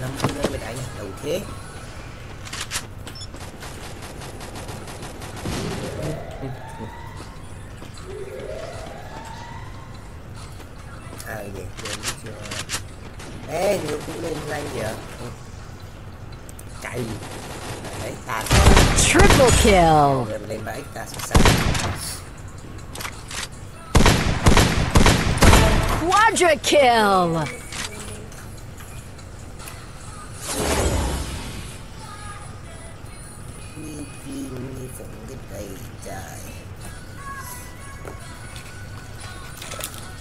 năm mươi nơi mình đánh đầu thế. À vậy? Mất chưa? Ê nhiều cũng lên nhanh kìa cày. Đấy ta Triple kill. lên lên bãi ta sẽ Quadra kill.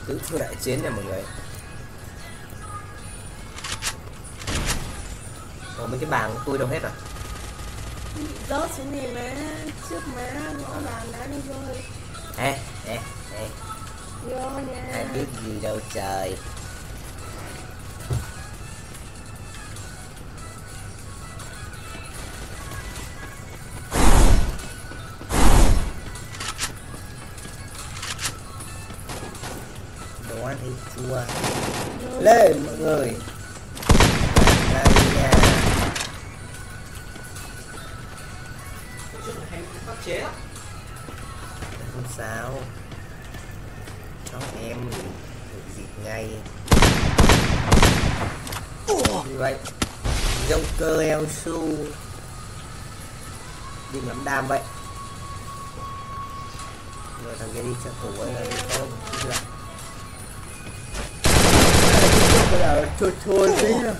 Tứ thư đại chiến nha mọi người. Ủa mấy cái bàn của tôi đâu hết rồi rớt xuống này má trước má ngõ bàn đá đi rồi. Ê, ê, ê, vô nha ai biết gì đâu trời Lên, mọi người. Đây nha Không sao. Cháu em được dịp ngay. Như vậy Dông cơ eo su. Đi ngắm đam vậy. Rồi thằng kia đi cho tủ ấy là đi không Chưa Bây giờ chua chua tí nữa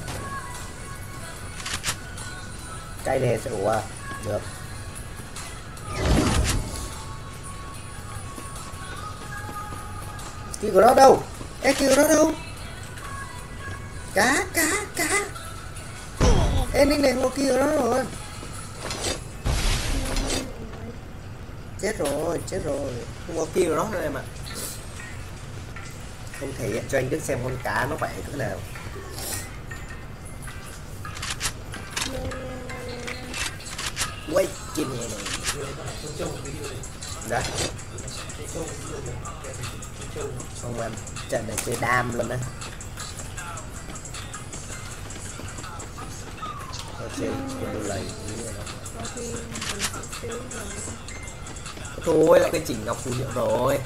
Cái này sẽ ủa Được kia của nó đâu Ê kia của nó đâu cá cá cá Ê ninh này mua kia của nó rồi chết rồi chết rồi. Không có kia của nó rồi em ạ không thể hiện cho anh Đức xem con cá nó khỏe cỡ nào. Quay chim này này đó không em trận này chơi đam luôn á. Chơi đồ lầy thôi, là cái chỉnh ngọc phù hiệu rồi.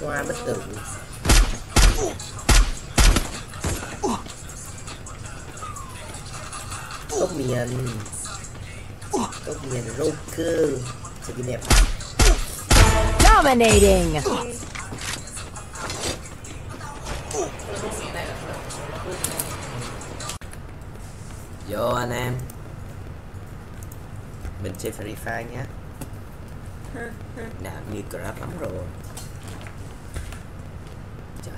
Qua bất tử Tốc miền Tốc miền đẹp. Dominating. Vô anh em. Mình chơi Free Fire nhé. Nào như crap lắm rồi. Trời.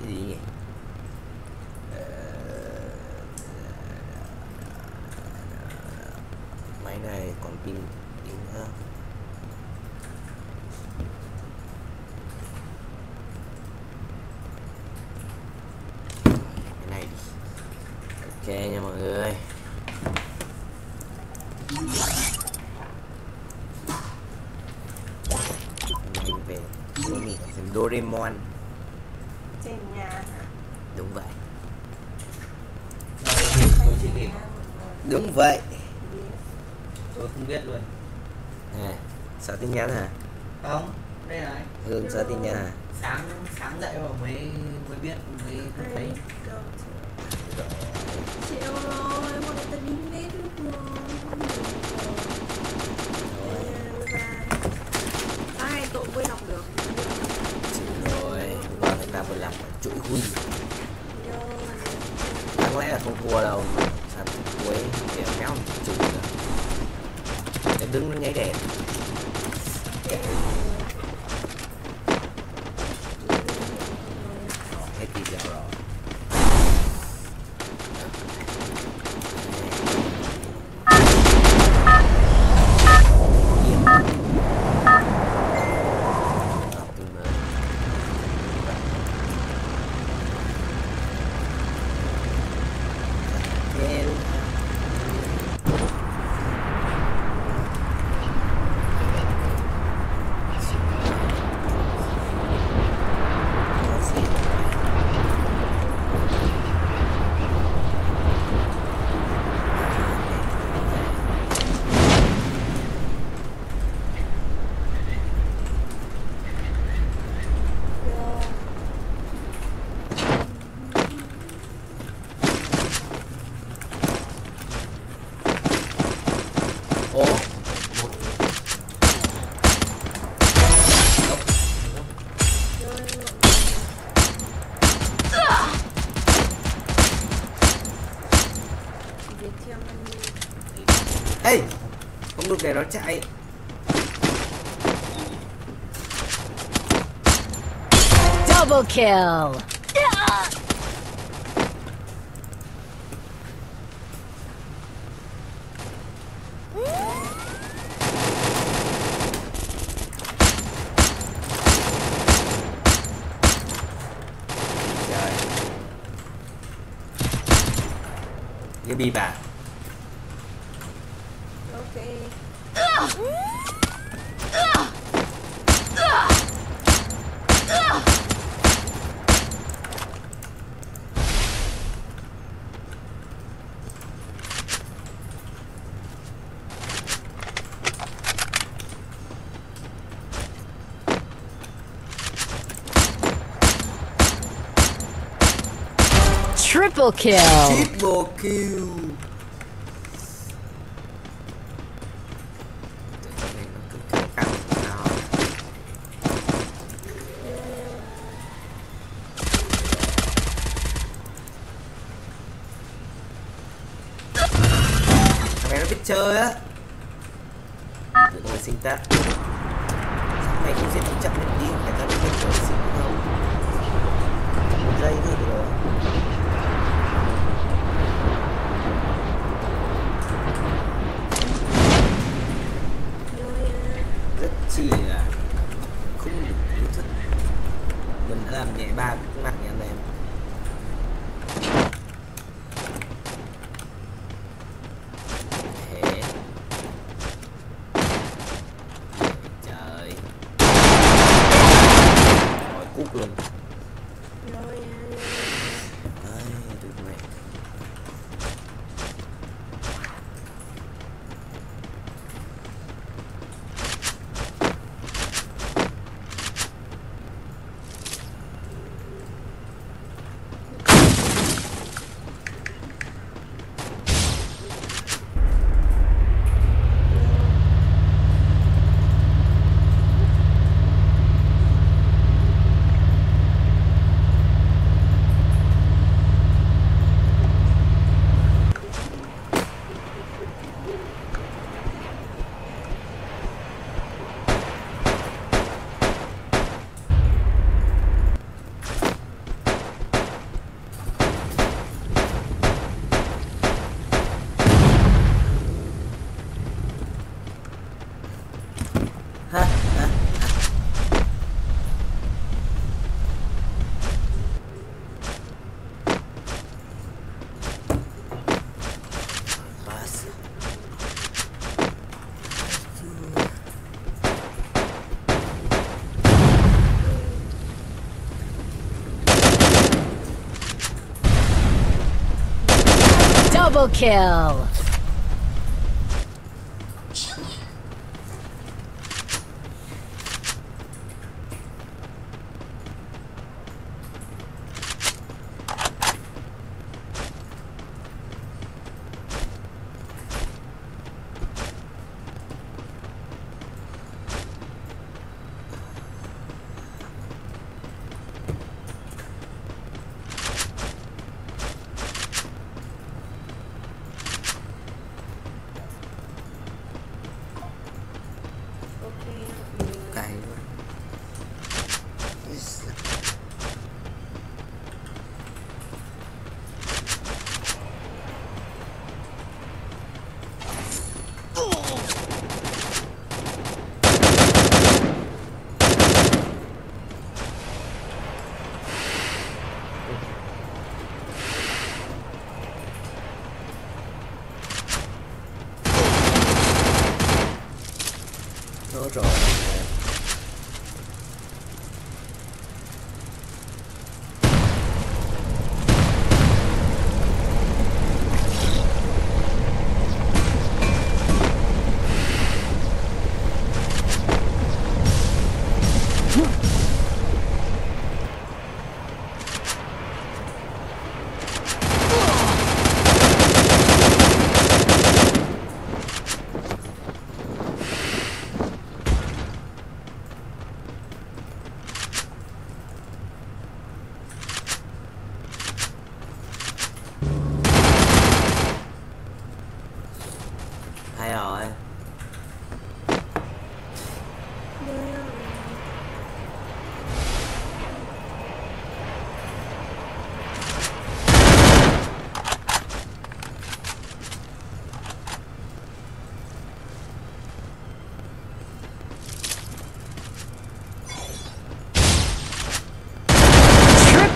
Cái gì nhỉ ờ, Máy này còn pin pin hơn cái này đi ok nha mọi người. Mình về bố mì xem Doraemon. Trên nhà đúng vậy. Đúng vậy. Tôi không biết luôn. À, sợ tin nhắn hả? Không đây này. Hương sợ tin nhắn hả? Sáng sáng dậy mà mới mới biết mới thấy ê không được để nó chạy. Double kill. cái bi bà Triple kill. triple kill chơi á. Tụi nó sinh tát. Sao mày không sẽ bị chậm được đi Người ta biết chơi sinh không Một giây thôi được rồi. Rất chi là không được ý thức. Mình làm nhẹ ba cái mặt nhà anh em Thế. trời rồi cút luôn rồi Ai, được mẹ ha ha Basta. Double kill.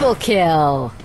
Triple kill!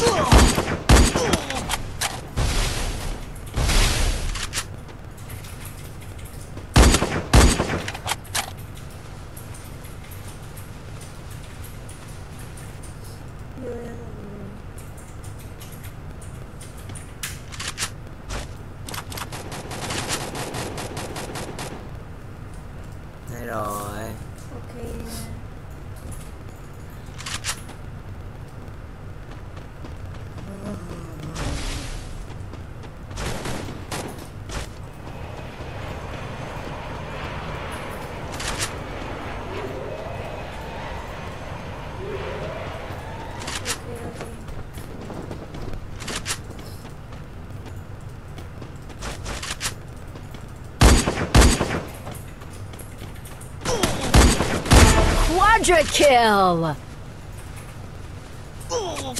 Whoa! Quadra kill! Oh.